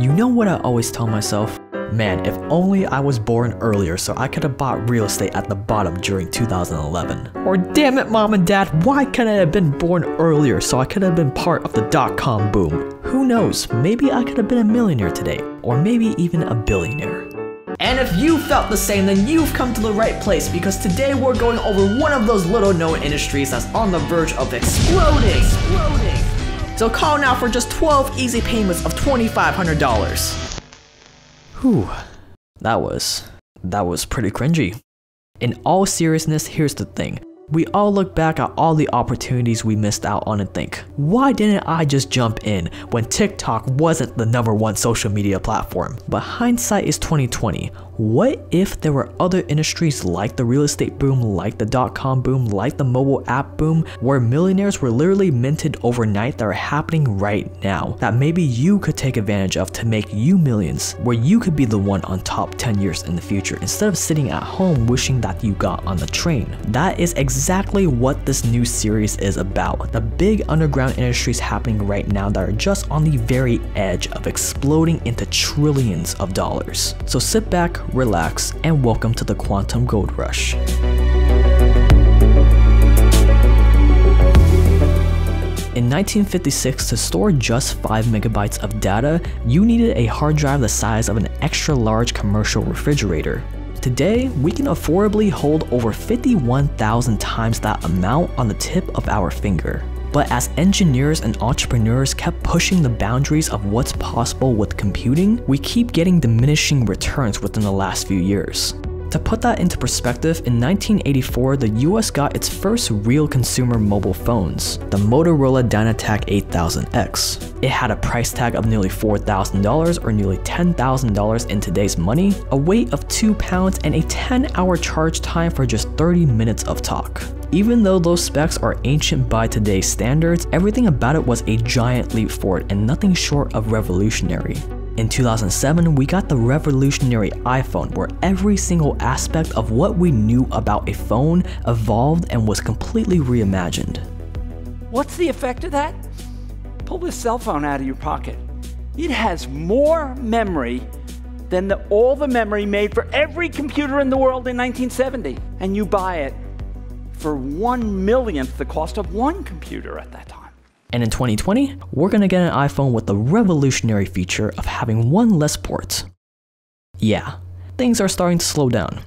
You know what I always tell myself? Man, if only I was born earlier so I could have bought real estate at the bottom during 2011. Or damn it, mom and dad, why couldn't I have been born earlier so I could have been part of the dot com boom? Who knows, maybe I could have been a millionaire today, or maybe even a billionaire. And if you felt the same, then you've come to the right place because today we're going over one of those little known industries that's on the verge of exploding. exploding. So call now for just 12 easy payments of $2,500. Whew, that was, that was pretty cringy. In all seriousness, here's the thing. We all look back at all the opportunities we missed out on and think, why didn't I just jump in when TikTok wasn't the number one social media platform? But hindsight is 2020. What if there were other industries like the real estate boom, like the dot-com boom, like the mobile app boom, where millionaires were literally minted overnight that are happening right now, that maybe you could take advantage of to make you millions, where you could be the one on top 10 years in the future instead of sitting at home wishing that you got on the train. That is exactly what this new series is about. The big underground industries happening right now that are just on the very edge of exploding into trillions of dollars. So sit back, relax, and welcome to the Quantum Gold Rush. In 1956, to store just 5 megabytes of data, you needed a hard drive the size of an extra large commercial refrigerator. Today, we can affordably hold over 51,000 times that amount on the tip of our finger. But as engineers and entrepreneurs kept pushing the boundaries of what's possible with computing, we keep getting diminishing returns within the last few years. To put that into perspective, in 1984, the US got its first real consumer mobile phones, the Motorola Dynatac 8000X. It had a price tag of nearly $4,000 or nearly $10,000 in today's money, a weight of 2 pounds, and a 10 hour charge time for just 30 minutes of talk. Even though those specs are ancient by today's standards, everything about it was a giant leap forward and nothing short of revolutionary. In 2007, we got the revolutionary iPhone where every single aspect of what we knew about a phone evolved and was completely reimagined. What's the effect of that? Pull this cell phone out of your pocket. It has more memory than the, all the memory made for every computer in the world in 1970. And you buy it for one millionth the cost of one computer at that time. And in 2020, we're gonna get an iPhone with the revolutionary feature of having one less port. Yeah, things are starting to slow down.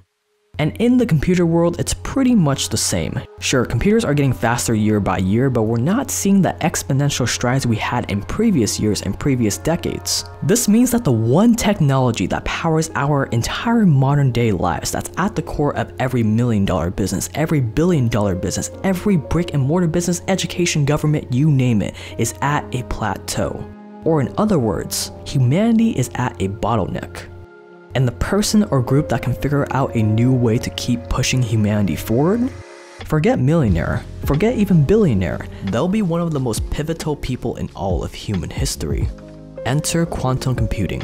And in the computer world, it's pretty much the same. Sure, computers are getting faster year by year, but we're not seeing the exponential strides we had in previous years and previous decades. This means that the one technology that powers our entire modern day lives, that's at the core of every million dollar business, every billion dollar business, every brick and mortar business, education, government, you name it, is at a plateau. Or in other words, humanity is at a bottleneck and the person or group that can figure out a new way to keep pushing humanity forward? Forget millionaire, forget even billionaire, they'll be one of the most pivotal people in all of human history. Enter quantum computing.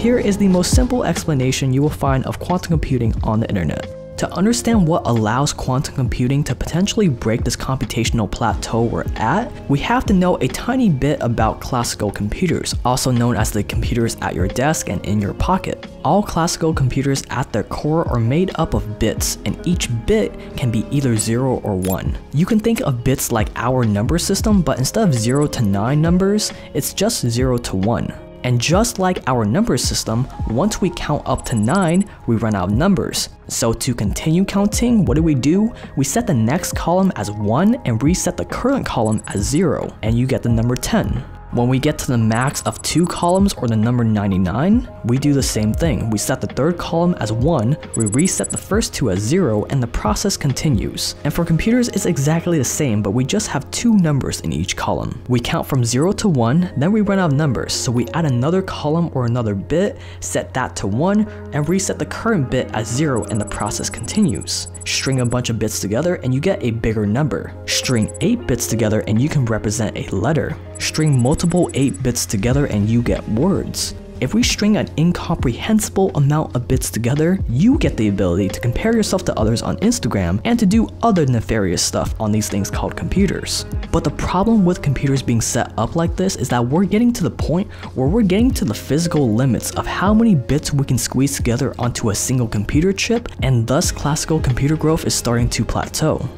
Here is the most simple explanation you will find of quantum computing on the internet. To understand what allows quantum computing to potentially break this computational plateau we're at, we have to know a tiny bit about classical computers, also known as the computers at your desk and in your pocket. All classical computers at their core are made up of bits, and each bit can be either 0 or 1. You can think of bits like our number system, but instead of 0 to 9 numbers, it's just 0 to 1. And just like our number system, once we count up to 9, we run out of numbers. So to continue counting, what do we do? We set the next column as 1 and reset the current column as 0, and you get the number 10. When we get to the max of two columns or the number 99, we do the same thing. We set the third column as 1, we reset the first two as 0, and the process continues. And for computers, it's exactly the same, but we just have two numbers in each column. We count from 0 to 1, then we run out of numbers, so we add another column or another bit, set that to 1, and reset the current bit as 0 and the process continues. String a bunch of bits together and you get a bigger number. String 8 bits together and you can represent a letter. String multiple 8 bits together and you get words. If we string an incomprehensible amount of bits together, you get the ability to compare yourself to others on Instagram and to do other nefarious stuff on these things called computers. But the problem with computers being set up like this is that we're getting to the point where we're getting to the physical limits of how many bits we can squeeze together onto a single computer chip, and thus classical computer growth is starting to plateau.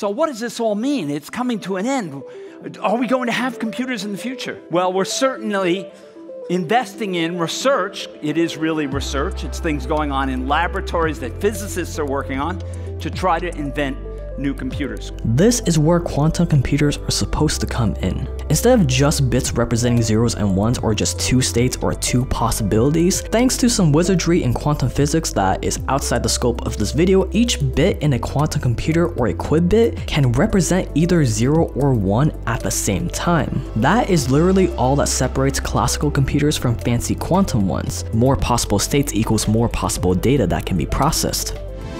So, what does this all mean? It's coming to an end. Are we going to have computers in the future? Well, we're certainly investing in research. It is really research, it's things going on in laboratories that physicists are working on to try to invent new computers. This is where quantum computers are supposed to come in. Instead of just bits representing zeros and ones or just two states or two possibilities, thanks to some wizardry in quantum physics that is outside the scope of this video, each bit in a quantum computer or a qubit can represent either 0 or 1 at the same time. That is literally all that separates classical computers from fancy quantum ones. More possible states equals more possible data that can be processed.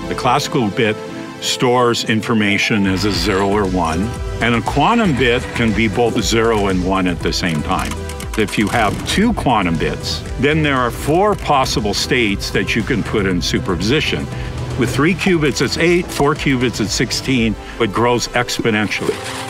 The classical bit stores information as a zero or one, and a quantum bit can be both zero and one at the same time. If you have two quantum bits, then there are four possible states that you can put in superposition. With three qubits, it's eight, four qubits, it's 16. It grows exponentially.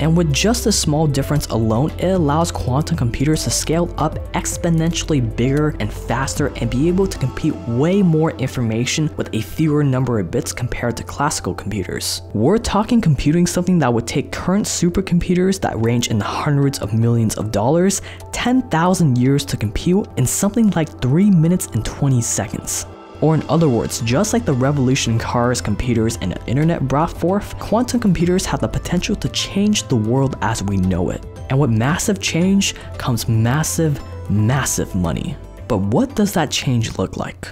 And with just a small difference alone, it allows quantum computers to scale up exponentially bigger and faster and be able to compute way more information with a fewer number of bits compared to classical computers. We're talking computing something that would take current supercomputers that range in the hundreds of millions of dollars 10,000 years to compute in something like 3 minutes and 20 seconds. Or in other words, just like the revolution cars, computers, and the internet brought forth, quantum computers have the potential to change the world as we know it. And with massive change comes massive, massive money. But what does that change look like?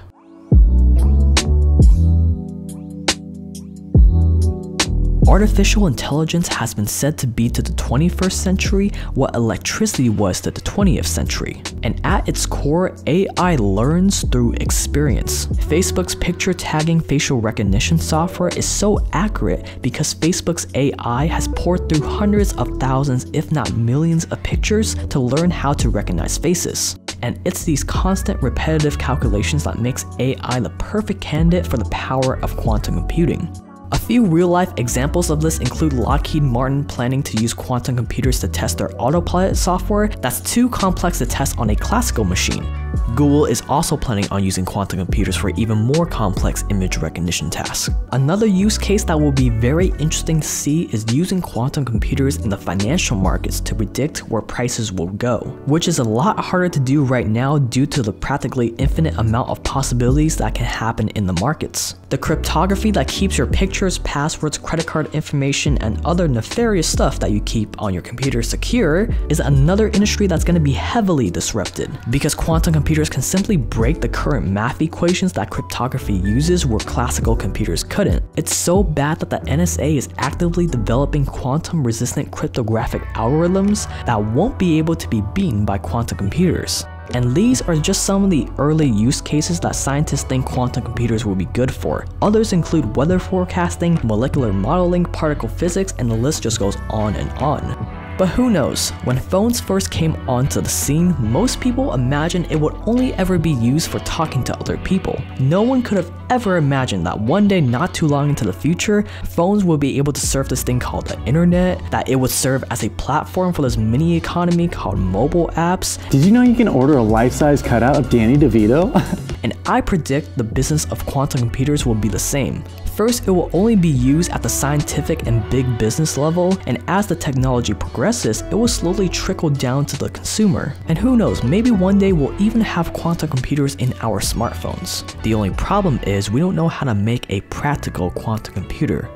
Artificial intelligence has been said to be to the 21st century what electricity was to the 20th century. And at its core, AI learns through experience. Facebook's picture tagging facial recognition software is so accurate because Facebook's AI has poured through hundreds of thousands, if not millions, of pictures to learn how to recognize faces. And it's these constant repetitive calculations that makes AI the perfect candidate for the power of quantum computing. A few real-life examples of this include Lockheed Martin planning to use quantum computers to test their autopilot software that's too complex to test on a classical machine. Google is also planning on using quantum computers for even more complex image recognition tasks. Another use case that will be very interesting to see is using quantum computers in the financial markets to predict where prices will go, which is a lot harder to do right now due to the practically infinite amount of possibilities that can happen in the markets. The cryptography that keeps your pictures, passwords, credit card information, and other nefarious stuff that you keep on your computer secure is another industry that's going to be heavily disrupted because quantum computers can simply break the current math equations that cryptography uses where classical computers couldn't. It's so bad that the NSA is actively developing quantum resistant cryptographic algorithms that won't be able to be beaten by quantum computers. And these are just some of the early use cases that scientists think quantum computers will be good for. Others include weather forecasting, molecular modeling, particle physics, and the list just goes on and on. But who knows, when phones first came onto the scene, most people imagined it would only ever be used for talking to other people. No one could have ever imagined that one day not too long into the future, phones would be able to serve this thing called the internet, that it would serve as a platform for this mini economy called mobile apps. Did you know you can order a life-size cutout of Danny DeVito? and I predict the business of quantum computers will be the same. First, it will only be used at the scientific and big business level, and as the technology progresses, it will slowly trickle down to the consumer. And who knows, maybe one day we'll even have quantum computers in our smartphones. The only problem is we don't know how to make a practical quantum computer.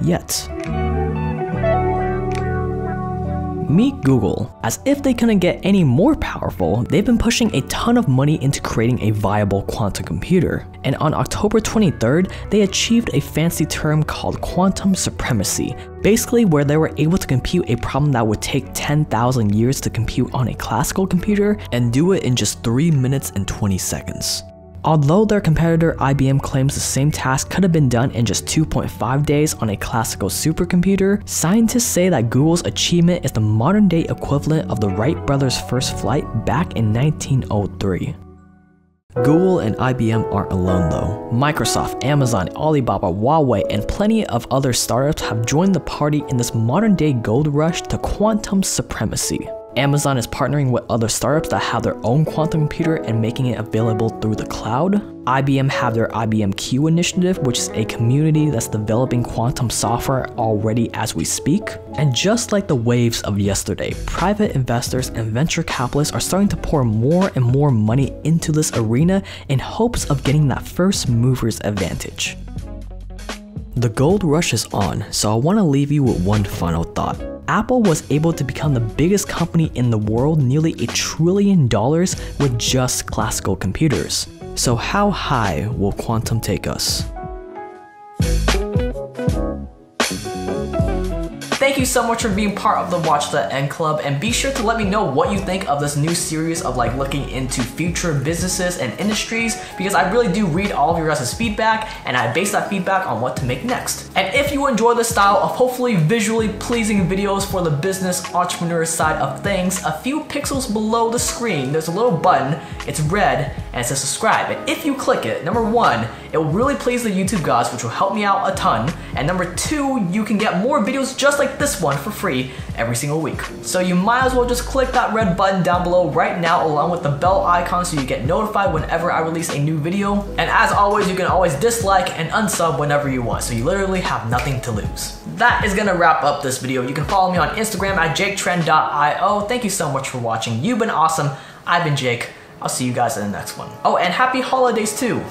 Yet. Meet Google. As if they couldn't get any more powerful, they've been pushing a ton of money into creating a viable quantum computer. And on October 23rd, they achieved a fancy term called quantum supremacy, basically where they were able to compute a problem that would take 10,000 years to compute on a classical computer and do it in just 3 minutes and 20 seconds. Although their competitor IBM claims the same task could have been done in just 2.5 days on a classical supercomputer, scientists say that Google's achievement is the modern day equivalent of the Wright brothers' first flight back in 1903. Google and IBM aren't alone though. Microsoft, Amazon, Alibaba, Huawei, and plenty of other startups have joined the party in this modern day gold rush to quantum supremacy. Amazon is partnering with other startups that have their own quantum computer and making it available through the cloud. IBM have their IBM Q initiative, which is a community that's developing quantum software already as we speak. And just like the waves of yesterday, private investors and venture capitalists are starting to pour more and more money into this arena in hopes of getting that first mover's advantage. The gold rush is on, so I want to leave you with one final thought. Apple was able to become the biggest company in the world, nearly a trillion dollars, with just classical computers. So how high will quantum take us? Thank you so much for being part of the Watch the End Club and be sure to let me know what you think of this new series of like looking into future businesses and industries because I really do read all of your guys' feedback and I base that feedback on what to make next. And if you enjoy the style of hopefully visually pleasing videos for the business entrepreneur side of things, a few pixels below the screen there's a little button, it's red and it says subscribe and if you click it, number one, it will really please the YouTube gods which will help me out a ton and number two, you can get more videos just like this one for free every single week. So you might as well just click that red button down below right now along with the bell icon so you get notified whenever I release a new video. And as always, you can always dislike and unsub whenever you want, so you literally have nothing to lose. That is gonna wrap up this video. You can follow me on Instagram at jaketran.io. Thank you so much for watching. You've been awesome. I've been Jake. I'll see you guys in the next one. Oh, and happy holidays too.